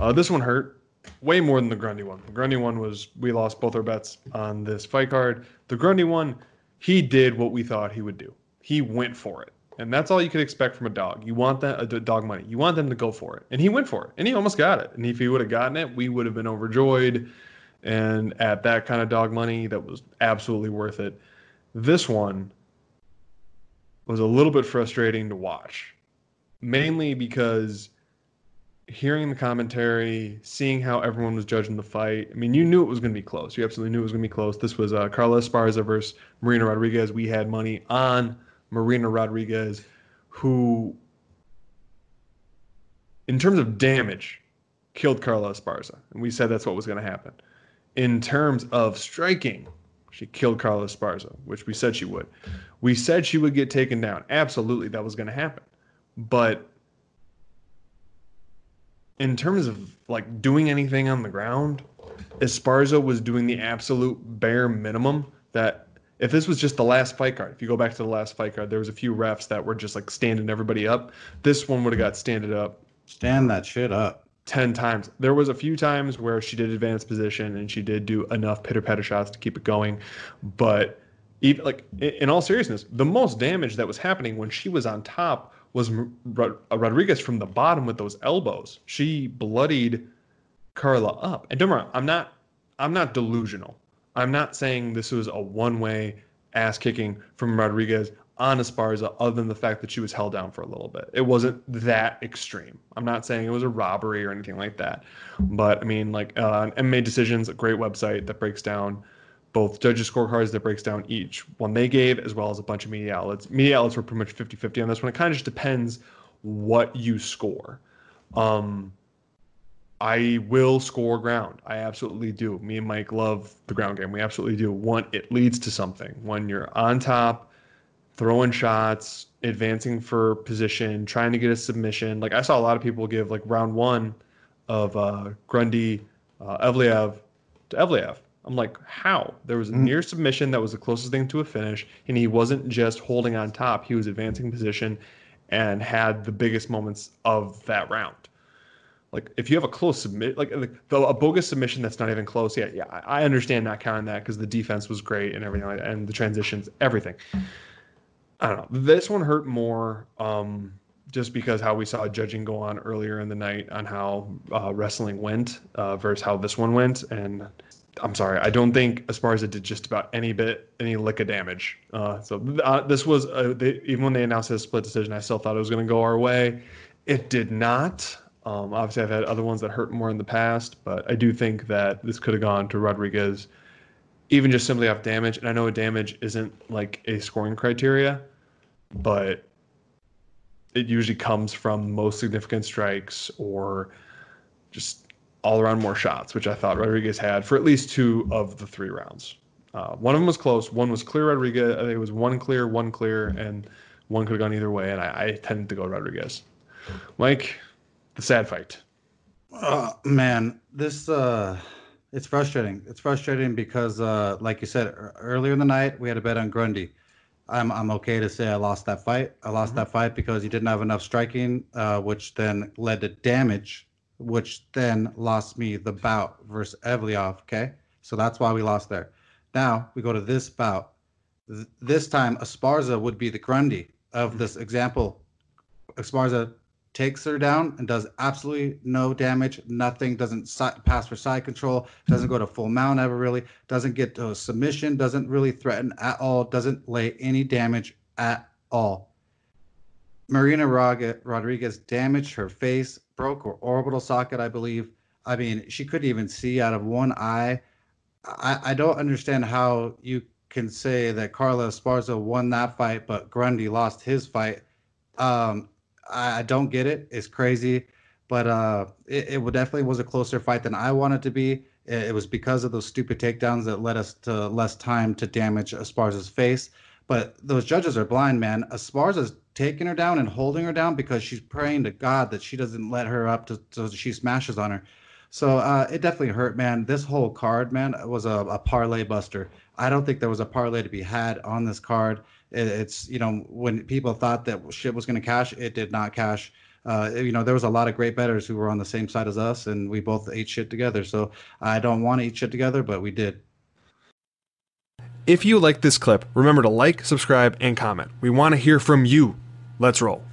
Uh, this one hurt way more than the Grundy one. The Grundy one was we lost both our bets on this fight card. The Grundy one, he did what we thought he would do. He went for it. And that's all you could expect from a dog. You want that a dog money. You want them to go for it. And he went for it. And he almost got it. And if he would have gotten it, we would have been overjoyed. And at that kind of dog money, that was absolutely worth it. This one was a little bit frustrating to watch, mainly because hearing the commentary, seeing how everyone was judging the fight. I mean, you knew it was going to be close. You absolutely knew it was going to be close. This was uh, Carla Esparza versus Marina Rodriguez. We had money on Marina Rodriguez, who, in terms of damage, killed Carla Esparza. And we said that's what was going to happen. In terms of striking, she killed Carla Esparza, which we said she would. We said she would get taken down. Absolutely, that was going to happen. But in terms of like doing anything on the ground, Esparza was doing the absolute bare minimum that if this was just the last fight card, if you go back to the last fight card, there was a few refs that were just like standing everybody up. This one would have got standed up. Stand that shit up. 10 times. There was a few times where she did advance position and she did do enough pitter patter shots to keep it going. But even like in all seriousness, the most damage that was happening when she was on top was Rodriguez from the bottom with those elbows. She bloodied Carla up. And don't worry, I'm not I'm not delusional. I'm not saying this was a one-way ass kicking from Rodriguez on Esparza other than the fact that she was held down for a little bit. It wasn't that extreme. I'm not saying it was a robbery or anything like that. But I mean, like uh, MMA Decisions, a great website that breaks down both judges' scorecards that breaks down each one they gave, as well as a bunch of media outlets. Media outlets were pretty much 50 50 on this one. It kind of just depends what you score. Um, I will score ground. I absolutely do. Me and Mike love the ground game. We absolutely do. One, it leads to something. When you're on top, throwing shots, advancing for position, trying to get a submission. Like I saw a lot of people give like round one of uh, Grundy uh, Evloev to Evloev I'm like, how? There was a mm. near submission that was the closest thing to a finish, and he wasn't just holding on top; he was advancing position and had the biggest moments of that round. Like, if you have a close submit, like a bogus submission that's not even close, yeah, yeah, I understand not counting that because the defense was great and everything, like that, and the transitions, everything. I don't know. This one hurt more. Um, just because how we saw judging go on earlier in the night on how uh, wrestling went uh, versus how this one went, and I'm sorry, I don't think Esparza did just about any bit, any lick of damage. Uh, so uh, this was, uh, they, even when they announced his split decision, I still thought it was going to go our way. It did not. Um, obviously, I've had other ones that hurt more in the past, but I do think that this could have gone to Rodriguez, even just simply off damage. And I know a damage isn't like a scoring criteria, but it usually comes from most significant strikes or just all around more shots, which I thought Rodriguez had for at least two of the three rounds. Uh, one of them was close. One was clear Rodriguez. I think it was one clear, one clear, and one could have gone either way. And I, I tended to go Rodriguez. Mike, the sad fight. Uh, man, this uh, it's frustrating. It's frustrating because, uh, like you said earlier in the night, we had a bet on Grundy. I'm I'm okay to say I lost that fight. I lost mm-hmm. that fight because he didn't have enough striking, uh, which then led to damage which then lost me the bout versus Evloev. Okay, so that's why we lost there. Now we go to this bout. Th- this time, Esparza would be the Grundy of this mm-hmm. example. Esparza takes her down and does absolutely no damage. Nothing. Doesn't si- pass for side control. Doesn't go to full mount ever really. Doesn't get to a submission. Doesn't really threaten at all. Doesn't lay any damage at all. Marina Rodriguez damaged her face, broke her orbital socket, I believe. I mean, she couldn't even see out of one eye. I, I don't understand how you can say that Carla Esparza won that fight, but Grundy lost his fight. Um, I, I don't get it. It's crazy, but uh, it, it definitely was a closer fight than I wanted to be. It, it was because of those stupid takedowns that led us to less time to damage Esparza's face. But those judges are blind, man. Esparza's taking her down and holding her down because she's praying to God that she doesn't let her up to, so she smashes on her. So uh, it definitely hurt, man. This whole card, man, was a, a, parlay buster. I don't think there was a parlay to be had on this card. It, it's you know when people thought that shit was going to cash, it did not cash. uh, you know, there was a lot of great betters who were on the same side as us, and we both ate shit together. So I don't want to eat shit together, but we did. If you like this clip, remember to like, subscribe, and comment. We want to hear from you. Let's roll.